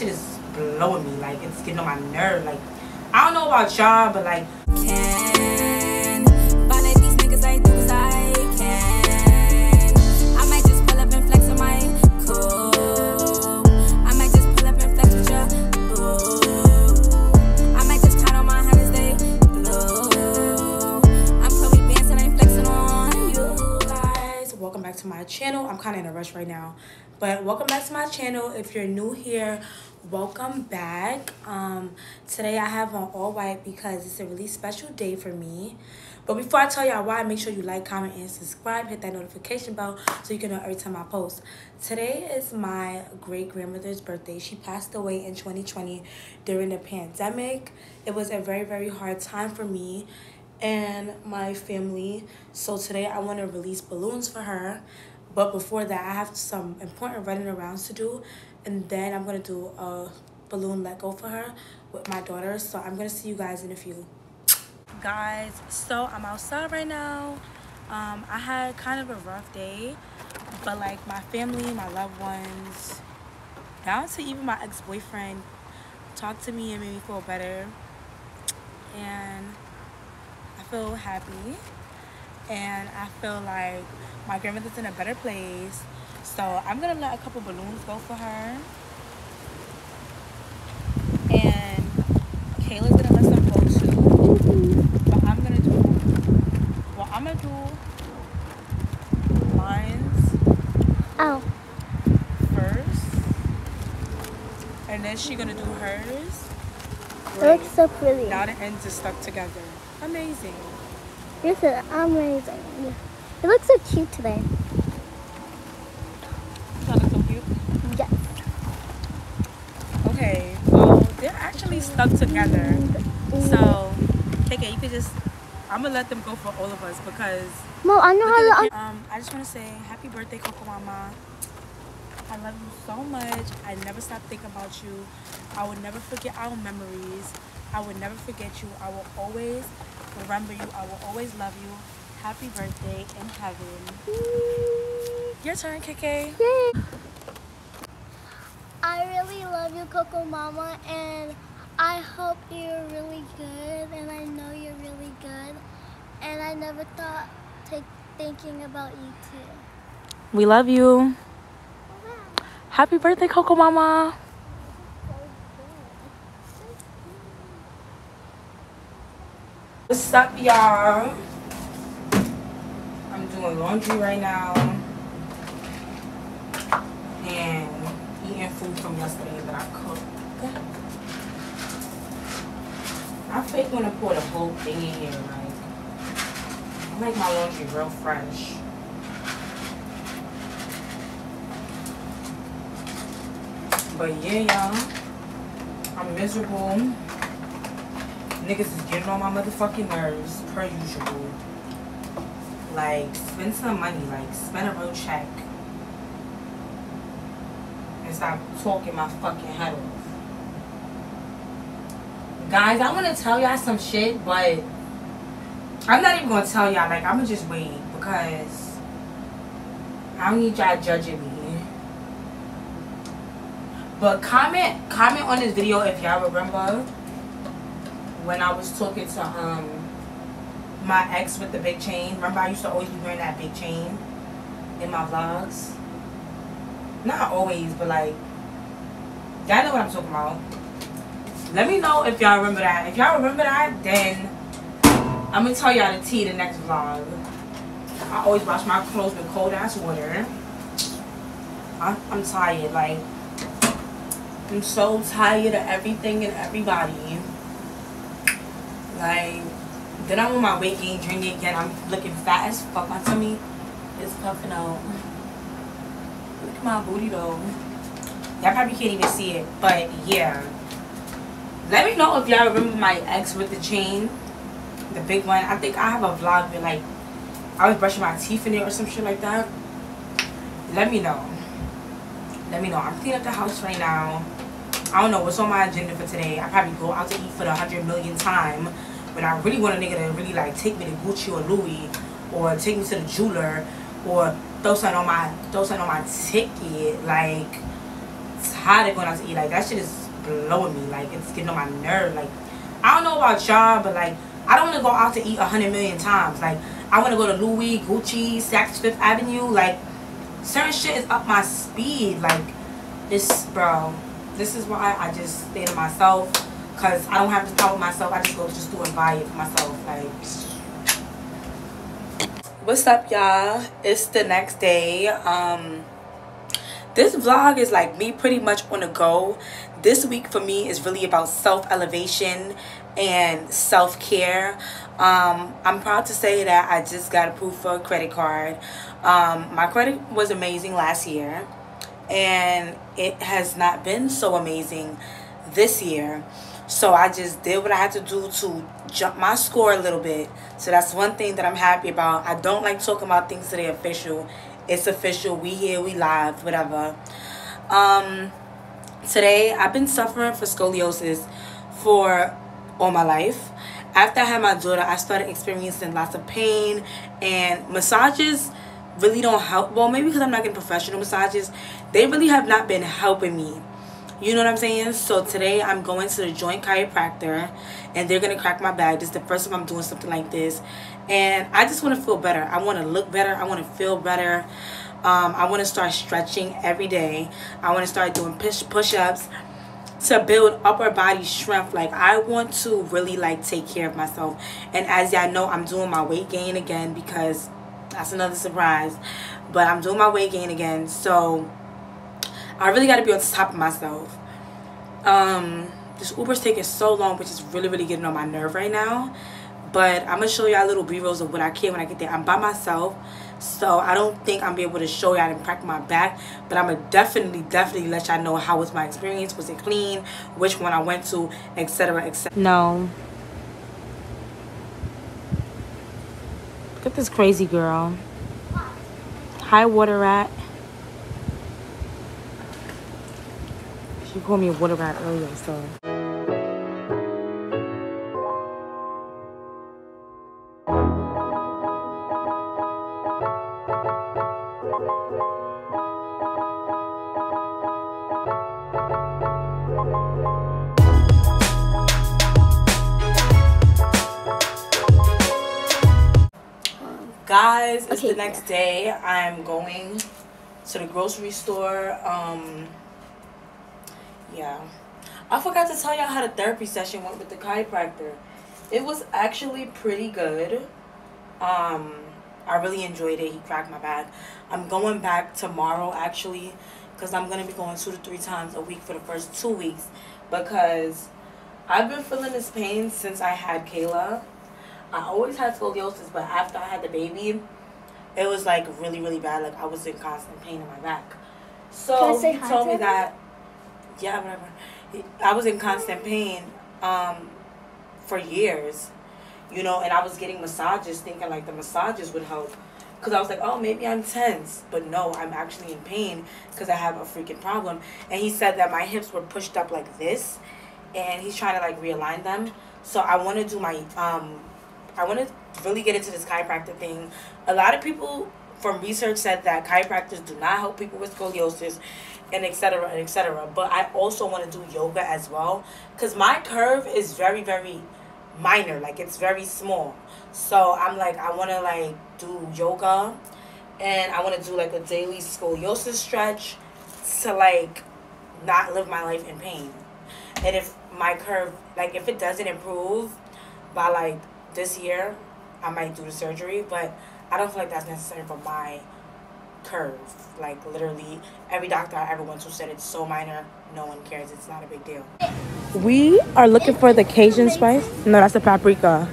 shit is blowing me. Like it's getting on my nerve. Like I don't know about y'all, but like. Can. Welcome back to my channel. I'm kind of in a rush right now, but welcome back to my channel. If you're new here welcome back. Um today i have on all white because it's a really special day for me. But before i tell y'all why make sure you like comment and subscribe. Hit that notification bell so you can know every time i post. Today is my great grandmother's birthday. She passed away in 2020 during the pandemic. It was a very very hard time for me and my family. So today i want to release balloons for her. But before that i have some important running arounds to do and then I'm gonna do a balloon let go for her with my daughter so I'm gonna see you guys in a few. Guys so I'm outside right now. Um, I had kind of a rough day but like my family my loved ones down to even my ex-boyfriend talked to me and made me feel better. And I feel happy and I feel like my grandmother's in a better place so I'm gonna let a couple balloons go for her. And Kayla's gonna let some go too. But I'm gonna do well I'm gonna do lines oh. first. And then she's gonna do hers. It looks so pretty. Now the ends are stuck together. Amazing. This is amazing. It looks so cute today. That looks so cute? Yes. Okay, well, they're actually stuck together. So, KK, you could just, I'm gonna let them go for all of us because. Mom, I know how to. Um, I just want to say happy birthday, Coco Mama. I love you so much. I never stop thinking about you. I will never forget our memories. I will never forget you. I will always remember you. I will always love you. Happy birthday in heaven. Your turn, KK. Yay. I really love you, Coco Mama, and I hope you're really good, and I know you're really good, and I never thought to thinking about you too. We love you. Happy birthday, Coco Mama. What's up, y'all? I'm doing laundry right now. And eating food from yesterday that I cooked. I fake want to pour the whole thing in here, like, I make my laundry real fresh. But yeah, y'all, I'm miserable. Niggas is getting on my motherfucking nerves, per usual. Like, spend some money, like, spend a real check. And stop talking my fucking head off. Guys, I want to tell y'all some shit, but I'm not even going to tell y'all. Like, I'm going to just wait because I don't need y'all judging me. But comment, comment on this video if y'all remember when I was talking to um my ex with the big chain. Remember I used to always be wearing that big chain in my vlogs? Not always, but like, y'all know what I'm talking about. Let me know if y'all remember that. If y'all remember that, then I'm gonna tell y'all the tea the next vlog. I always wash my clothes with cold ass water. I'm, I'm tired, like I'm so tired of everything and everybody. Like then I'm on my weight gain journey again. I'm looking fat as fuck. My tummy is puffing out. Look at my booty though. Y'all probably can't even see it, but yeah. Let me know if y'all remember my ex with the chain. The big one. I think I have a vlog where like I was brushing my teeth in it or some shit like that. Let me know. Let me know. I'm cleaning up the house right now. I don't know what's on my agenda for today. I probably go out to eat for the hundred million time. But I really want a nigga to really like take me to Gucci or Louis or take me to the jeweler or throw something on my throw something on my ticket. Like tired of going out to eat. Like that shit is blowing me. Like it's getting on my nerve. Like I don't know about y'all, but like I don't want to go out to eat a hundred million times. Like I want to go to Louis, Gucci, Saks Fifth Avenue. Like certain shit is up my speed. Like this, bro. This is why I just stay to myself. Cause I don't have to with myself. I just go just do and buy it for myself. Like. What's up y'all? It's the next day. Um this vlog is like me pretty much on the go. This week for me is really about self-elevation and self-care. Um i'm proud to say that i just got approved for a credit card. Um my credit was amazing last year and it has not been so amazing this year so I just did what I had to do to jump my score a little bit. So that's one thing that I'm happy about. I don't like talking about things that are official. It's official. We here, we live, whatever. Um, today, I've been suffering for scoliosis for all my life. After I had my daughter, I started experiencing lots of pain and massages really don't help. Well, maybe because I'm not getting professional massages, they really have not been helping me you know what I'm saying? So today I'm going to the joint chiropractor and they're going to crack my back. This is the first time I'm doing something like this. And I just want to feel better. I want to look better. I want to feel better. Um, I want to start stretching every day. I want to start doing push push-ups to build upper body strength. Like I want to really like take care of myself. And as y'all know, I'm doing my weight gain again because that's another surprise. But I'm doing my weight gain again. So I really got to be on top of myself. Um, this Uber's taking so long, which is really, really getting on my nerve right now. But I'm going to show y'all little B-rolls of what I can when I get there. I'm by myself, so I don't think I'm be able to show y'all and crack my back. But I'm going to definitely, definitely let y'all know how was my experience. Was it clean? Which one I went to, etc., etc. No. Look at this crazy girl. High water rat. She called me a water rat earlier, so. guys it's okay, the next yeah. day i'm going to the grocery store um yeah. I forgot to tell y'all how the therapy session went with the chiropractor. It was actually pretty good. Um i really enjoyed it. He cracked my back. I'm going back tomorrow actually because i'm going to be going two to three times a week for the first two weeks because i've been feeling this pain since i had kayla. I always had scoliosis but after i had the baby it was like really really bad. Like i was in constant pain in my back. So he told me that yeah, whatever. I was in constant pain um, for years, you know, and I was getting massages thinking like the massages would help. Because I was like, oh, maybe I'm tense. But no, I'm actually in pain because I have a freaking problem. And he said that my hips were pushed up like this. And he's trying to like realign them. So I want to do my, um, I want to really get into this chiropractor thing. A lot of people from research said that chiropractors do not help people with scoliosis and etc and etc but i also want to do yoga as well because my curve is very very minor like it's very small. So i'm like i want to like do yoga and i want to do like a daily scoliosis stretch to like not live my life in pain. And if my curve like if it doesn't improve by like this year i might do the surgery but i don't feel like that's necessary for my curve. Like literally every doctor I ever went to said it's so minor, no one cares. It's not a big deal. We are looking for the Cajun spice. No, that's the paprika.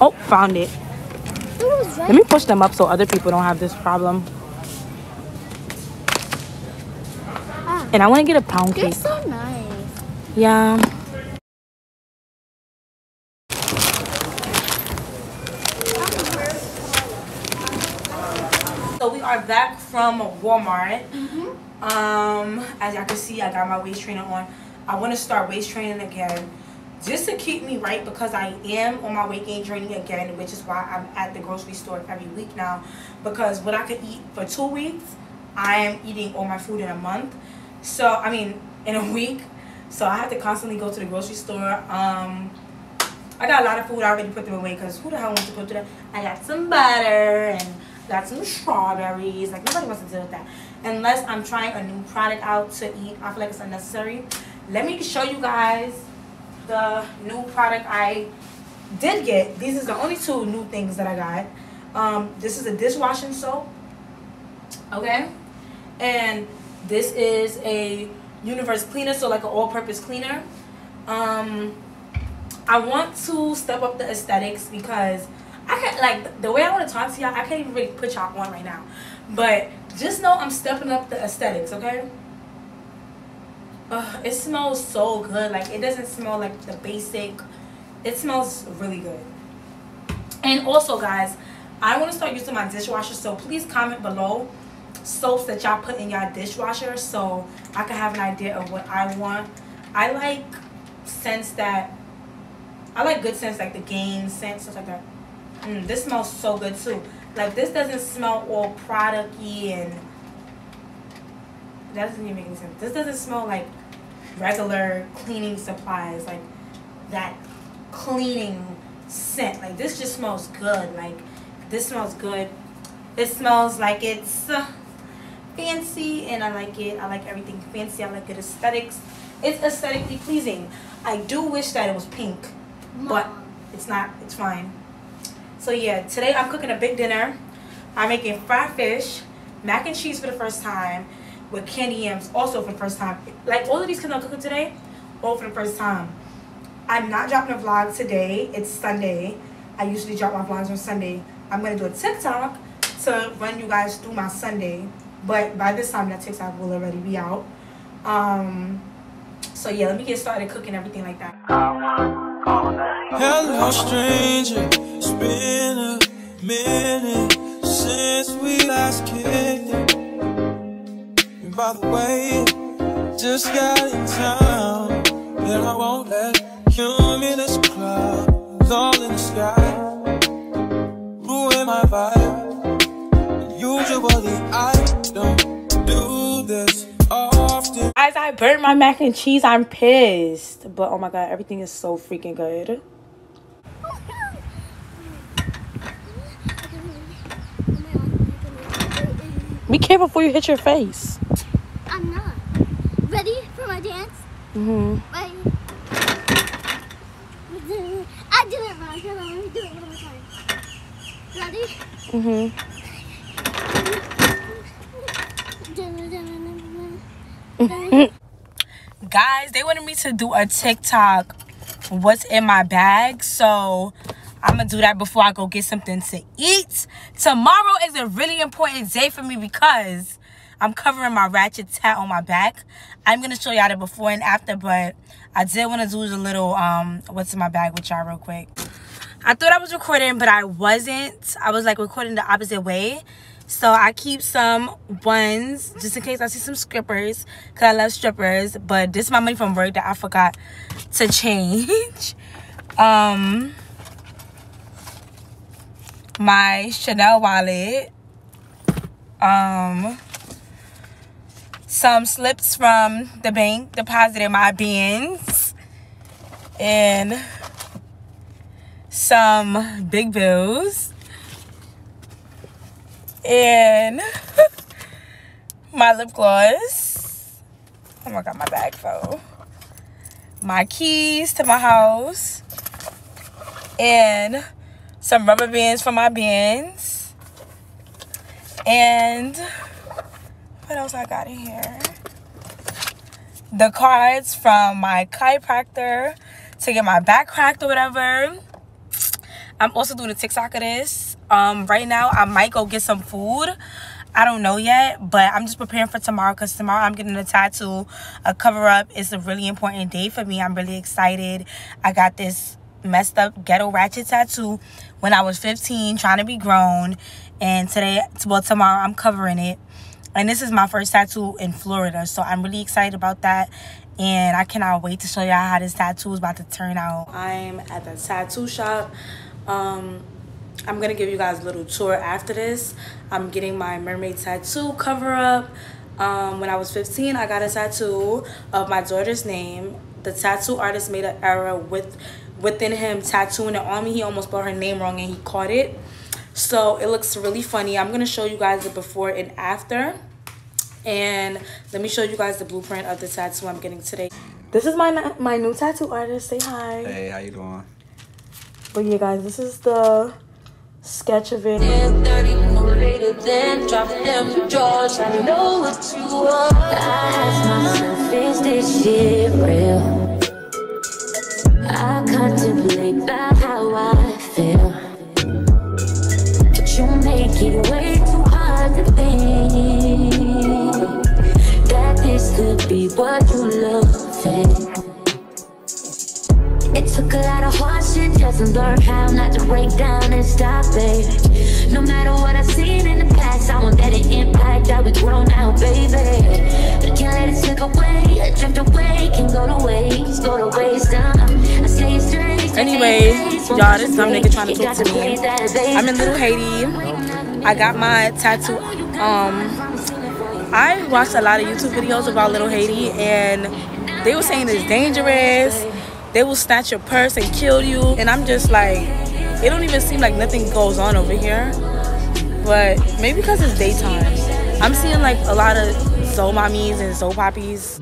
Oh, found it. Let me push them up so other people don't have this problem. Ah. And I want to get a pound cake. They're so nice. Yeah. are back from Walmart. Mm -hmm. Um, as y'all can see, I got my waist trainer on. I want to start waist training again just to keep me right because I am on my weight gain journey again, which is why I'm at the grocery store every week now. Because what I could eat for two weeks, I am eating all my food in a month. So I mean, in a week. So I have to constantly go to the grocery store. Um, I got a lot of food. I already put them away because who the hell wants to go to that? I got some butter and got some strawberries. Like nobody wants to deal with that. Unless I'm trying a new product out to eat. I feel like it's unnecessary. Let me show you guys the new product I did get. These is the only two new things that I got. Um, this is a dishwashing soap. Okay. And this is a universe cleaner, so like an all-purpose cleaner. Um, I want to step up the aesthetics because can't like the way I want to talk to y'all. I can't even really put y'all on right now, but just know I'm stepping up the aesthetics. Okay. Uh, it smells so good. Like it doesn't smell like the basic. It smells really good. And also, guys, I want to start using my dishwasher. So please comment below soaps that y'all put in y'all dishwasher so I can have an idea of what I want. I like scents that I like good scents like the Gain scent stuff like that. Mm, this smells so good too. Like this doesn't smell all producty and that doesn't even make any sense. This doesn't smell like regular cleaning supplies like that cleaning scent. Like this just smells good. Like this smells good. It smells like it's uh, fancy and I like it. I like everything fancy. I like good aesthetics. It's aesthetically pleasing. I do wish that it was pink, but it's not. It's fine. So yeah, today I'm cooking a big dinner. I'm making fried fish, mac and cheese for the first time, with candy yams also for the first time. Like all of these kids I'm cooking today, all for the first time. I'm not dropping a vlog today. It's Sunday. I usually drop my vlogs on Sunday. I'm gonna do a TikTok to run you guys through my Sunday but by this time that TikTok will already be out. Um, so yeah, let me get started cooking everything like that. Hello, stranger. It's been a minute since we last kicked it. And by the way, just got in town, and I won't let cumulus clouds all in the sky ruin my vibe. Usually I don't do this often. Guys, I burnt my mac and cheese. I'm pissed. But oh my god, everything is so freaking good. Be careful before you hit your face. I'm not. Ready for my dance? Mm-hmm. Wait. I did it wrong. Hold on, let me do it one more time. Ready? Mm-hmm. Guys, they wanted me to do a TikTok what's in my bag. So I'm gonna do that before I go get something to eat. Tomorrow is a really important day for me because I'm covering my ratchet tat on my back. I'm gonna show y'all the before and after, but I did want to do a little um what's in my bag with y'all real quick. I thought I was recording, but I wasn't. I was like recording the opposite way. So I keep some ones just in case I see some strippers because I love strippers. But this is my money from work that I forgot to change. um, my Chanel wallet. Um, some slips from the bank deposited my bins. And some big bills and my lip gloss. Oh my god, my bag fell. My keys to my house. And some rubber bands for my bands. And what else I got in here? The cards from my chiropractor to get my back cracked or whatever. I'm also doing a TikTok of this um right now i might go get some food i don't know yet but i'm just preparing for tomorrow because tomorrow i'm getting a tattoo a cover up it's a really important day for me i'm really excited i got this messed up ghetto ratchet tattoo when i was 15 trying to be grown and today well tomorrow i'm covering it and this is my first tattoo in florida so i'm really excited about that and i cannot wait to show y'all how this tattoo is about to turn out i'm at the tattoo shop um I'm gonna give you guys a little tour after this. I'm getting my mermaid tattoo cover up. Um, when I was 15, I got a tattoo of my daughter's name. The tattoo artist made an error with within him tattooing it on me. He almost spelled her name wrong and he caught it. So it looks really funny. I'm going to show you guys the before and after. And let me show you guys the blueprint of the tattoo I'm getting today. This is my my new tattoo artist. Say hi. Hey, how you doing? But yeah, guys, this is the sketch of it. then drop them drawers. I know what you want. I ask myself, is this shit real? You it way too hard to think that this could be what you love. It took a lot of hard shit just to learn how not to break down and stop it. No matter what I've seen in the past, I want that impact that we grow now, baby. But can't let it slip away, drift away, can go to waste, go to waste. Uh, I say straight. Anyway, y'all, this dumb nigga trying to talk to me. I'm in Little Haiti. I got my tattoo. Um, I watched a lot of YouTube videos about Little Haiti, and they were saying it's dangerous. They will snatch your purse and kill you, and I'm just like, it don't even seem like nothing goes on over here. But maybe because it's daytime, I'm seeing like a lot of Zoe mommies and Zoe poppies.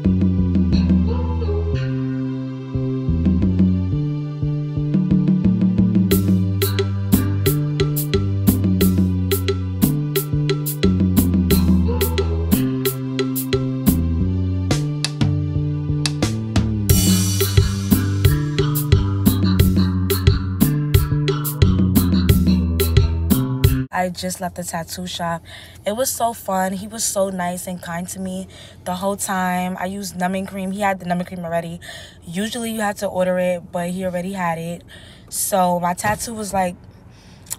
I just left the tattoo shop. It was so fun. He was so nice and kind to me the whole time. I used numbing cream. He had the numbing cream already. Usually you have to order it, but he already had it. So my tattoo was like,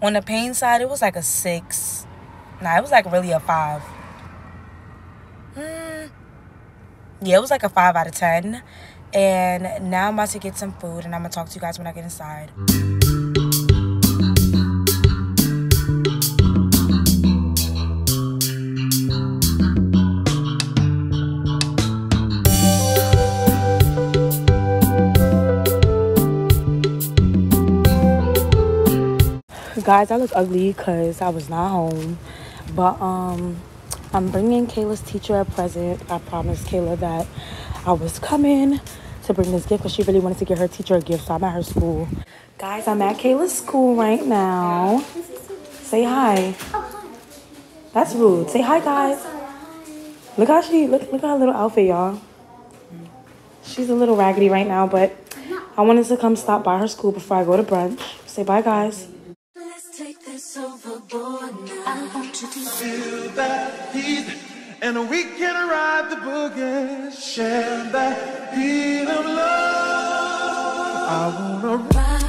on the pain side, it was like a six. Nah, it was like really a five. Mm. Yeah, it was like a five out of ten. And now I'm about to get some food and I'm gonna talk to you guys when I get inside. Guys i look ugly because i was not home. But um i'm bringing kayla's teacher a present. I promised kayla that i was coming to bring this gift because she really wanted to get her teacher a gift so i'm at her school. Guys i'm at kayla's school right now. Say hi. That's rude. Say hi guys. Look how she look look at her little outfit y'all. She's a little raggedy right now but i wanted to come stop by her school before i go to brunch. Say bye guys and we can ride the boogie, share that heat of love. I wanna ride.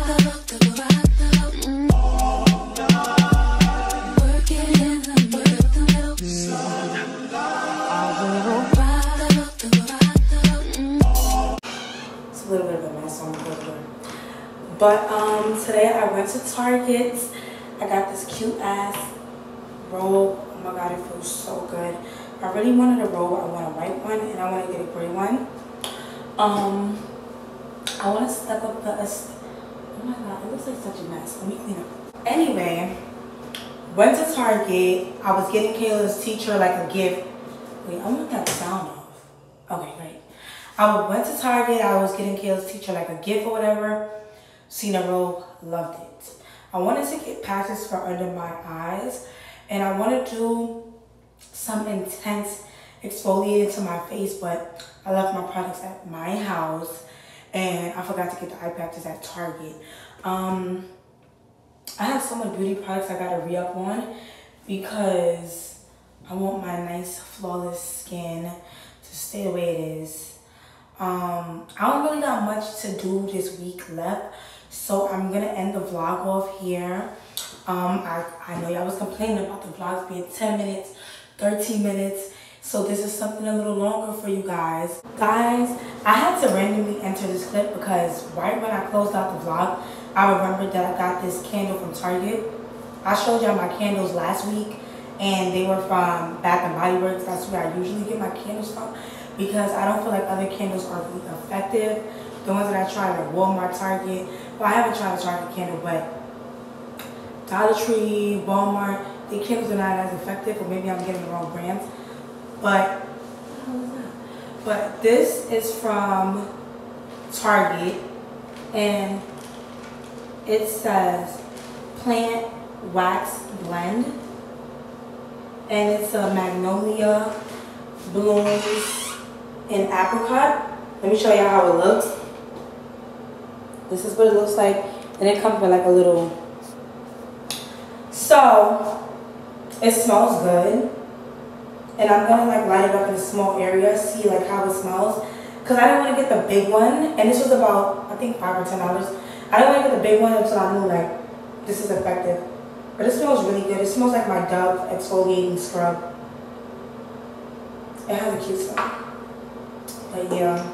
It's a little bit of a mess on the floor. But um, today I went to Target. I got this cute ass robe. Oh my god, it feels so good. I really wanted a robe. I want a white one and I want to get a gray one. Um, I want to step up the. Oh my god, it looks like such a mess. Let me clean up. Anyway, went to Target. I was getting Kayla's teacher like a gift. Wait, I want that sound off. Okay, great. I went to Target. I was getting Kayla's teacher like a gift or whatever. Seen a robe, loved it. I wanted to get patches for under my eyes and I want to do some intense exfoliating to my face, but I left my products at my house and I forgot to get the eye patches at Target. Um, I have so many beauty products I gotta re-up on because I want my nice flawless skin to stay the way it is. Um, I don't really got much to do this week left so i'm gonna end the vlog off here um i i know y'all was complaining about the vlogs being 10 minutes 13 minutes so this is something a little longer for you guys guys i had to randomly enter this clip because right when i closed out the vlog i remembered that i got this candle from target i showed y'all my candles last week and they were from Bath and Body Works. That's where I usually get my candles from because I don't feel like other candles are really effective. The ones that I tried like Walmart, Target. Well, I haven't tried a Target candle, but Dollar Tree, Walmart, the candles are not as effective, or maybe I'm getting the wrong brands. But, but this is from Target, and it says plant wax blend, and it's a magnolia blooms in apricot. Let me show you how it looks. This is what it looks like, and it comes with like a little so it smells good. And I'm gonna like light it up in a small area, see like how it smells. Cause I didn't want to get the big one, and this was about I think five or ten dollars. I didn't want to get the big one until I knew like this is effective. But it smells really good. It smells like my Dove exfoliating scrub. It has a cute smell. But yeah,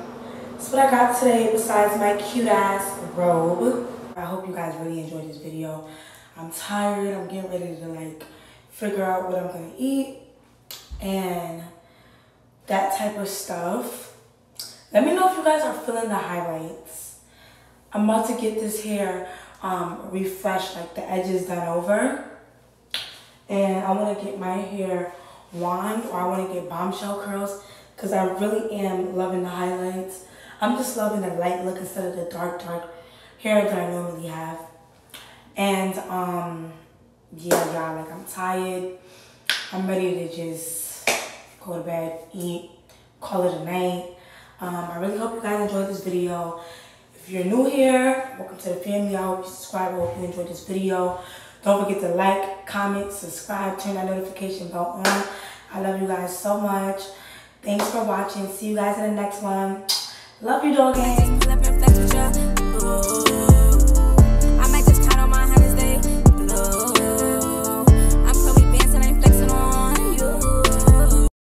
that's what I got today besides my cute ass robe. I hope you guys really enjoyed this video. I'm tired. I'm getting ready to like figure out what I'm gonna eat and that type of stuff. Let me know if you guys are feeling the highlights. I'm about to get this hair um, refreshed, like the edges done over. And I want to get my hair wand or I want to get bombshell curls because I really am loving the highlights. I'm just loving the light look instead of the dark, dark hair that I normally have. And um, yeah, y'all, like I'm tired. I'm ready to just go to bed, eat, call it a night. Um, I really hope you guys enjoyed this video. If you're new here, welcome to the family. I hope you subscribe. I hope you enjoyed this video. Don't forget to like, comment, subscribe, turn that notification bell on. I love you guys so much. Thanks for watching. See you guys in the next one. Love you, dog gang.